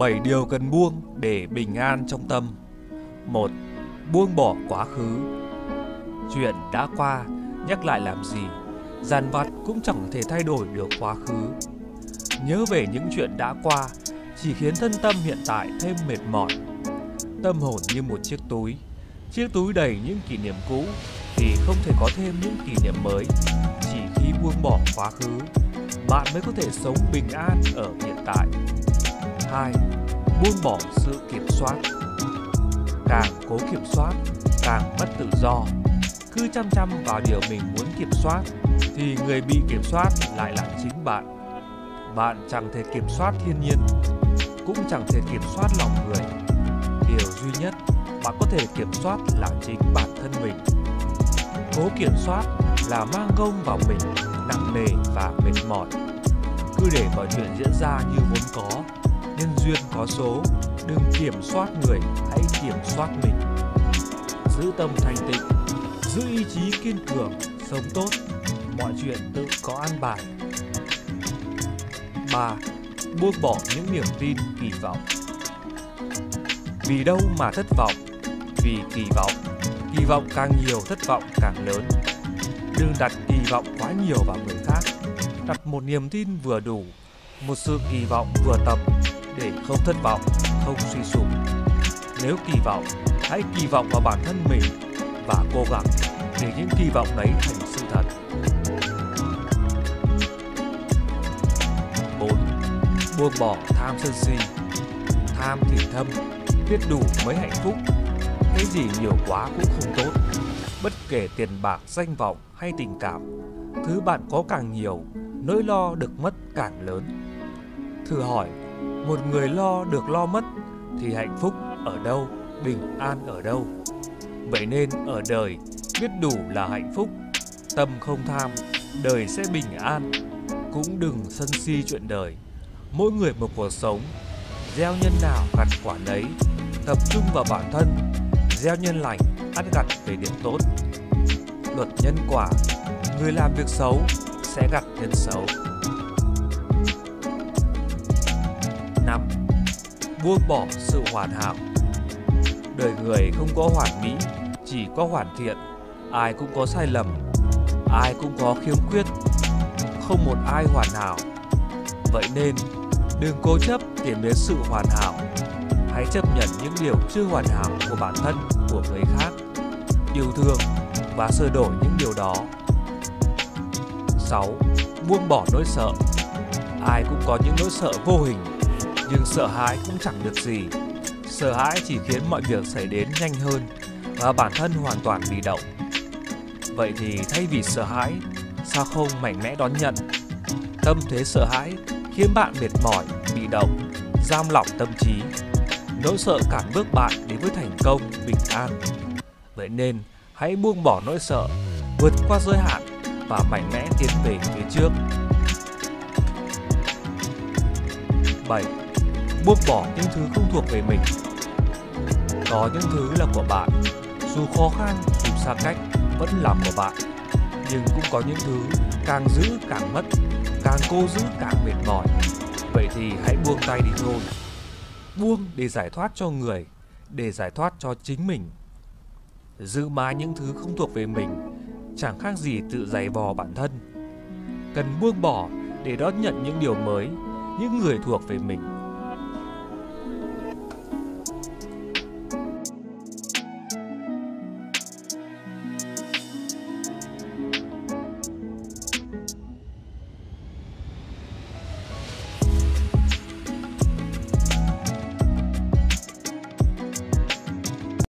7 điều cần buông để bình an trong tâm. 1. Buông bỏ quá khứ. Chuyện đã qua, nhắc lại làm gì? Giàn vặt cũng chẳng thể thay đổi được quá khứ. Nhớ về những chuyện đã qua chỉ khiến thân tâm hiện tại thêm mệt mỏi. Tâm hồn như một chiếc túi, chiếc túi đầy những kỷ niệm cũ thì không thể có thêm những kỷ niệm mới. Chỉ khi buông bỏ quá khứ, bạn mới có thể sống bình an ở hiện tại. 2. Buông bỏ sự kiểm soát Càng cố kiểm soát, càng mất tự do. Cứ chăm chăm vào điều mình muốn kiểm soát, thì người bị kiểm soát lại là chính bạn. Bạn chẳng thể kiểm soát thiên nhiên, cũng chẳng thể kiểm soát lòng người. Điều duy nhất bạn có thể kiểm soát là chính bản thân mình. Cố kiểm soát là mang gông vào mình, nặng nề và mệt mỏi. Cứ để mọi chuyện diễn ra như vốn có, nhân duyên có số, đừng kiểm soát người, hãy kiểm soát mình. Giữ tâm thanh tịnh, giữ ý chí kiên cường, sống tốt, mọi chuyện tự có an bài. 3. Buông bỏ những niềm tin kỳ vọng Vì đâu mà thất vọng? Vì kỳ vọng. Kỳ vọng càng nhiều thất vọng càng lớn. Đừng đặt kỳ vọng quá nhiều vào người khác. Đặt một niềm tin vừa đủ, một sự kỳ vọng vừa tầm để không thất vọng, không suy sụp. Nếu kỳ vọng, hãy kỳ vọng vào bản thân mình và cố gắng để những kỳ vọng đấy thành sự thật. 4. Buông bỏ tham sân si Tham thì thâm, biết đủ mới hạnh phúc Cái gì nhiều quá cũng không tốt Bất kể tiền bạc, danh vọng hay tình cảm Thứ bạn có càng nhiều, nỗi lo được mất càng lớn Thử hỏi, một người lo được lo mất Thì hạnh phúc ở đâu, bình an ở đâu? Vậy nên ở đời, biết đủ là hạnh phúc Tâm không tham, đời sẽ bình an. Cũng đừng sân si chuyện đời. Mỗi người một cuộc sống gieo nhân nào gặt quả đấy tập trung vào bản thân gieo nhân lành ăn gặt về điểm tốt. Luật nhân quả người làm việc xấu sẽ gặt nhân xấu. 5. Buông bỏ sự hoàn hảo Đời người không có hoàn mỹ, chỉ có hoàn thiện Ai cũng có sai lầm, ai cũng có khiếm khuyết không một ai hoàn hảo. Vậy nên, đừng cố chấp tìm đến sự hoàn hảo. Hãy chấp nhận những điều chưa hoàn hảo của bản thân, của người khác. Yêu thương và sửa đổi những điều đó. 6. Buông bỏ nỗi sợ Ai cũng có những nỗi sợ vô hình, nhưng sợ hãi cũng chẳng được gì. Sợ hãi chỉ khiến mọi việc xảy đến nhanh hơn và bản thân hoàn toàn bị động. Vậy thì thay vì sợ hãi, sao không mạnh mẽ đón nhận tâm thế sợ hãi khiến bạn mệt mỏi bị động giam lỏng tâm trí nỗi sợ cản bước bạn đến với thành công bình an vậy nên hãy buông bỏ nỗi sợ vượt qua giới hạn và mạnh mẽ tiến về phía trước 7. Buông bỏ những thứ không thuộc về mình. Có những thứ là của bạn Dù khó khăn, dù xa cách Vẫn là của bạn. Nhưng cũng có những thứ càng giữ càng mất càng cố giữ càng mệt mỏi. Vậy thì hãy buông tay đi thôi. Buông để giải thoát cho người để giải thoát cho chính mình. Giữ mãi những thứ không thuộc về mình chẳng khác gì tự giày vò bản thân. Cần buông bỏ để đón nhận những điều mới những người thuộc về mình.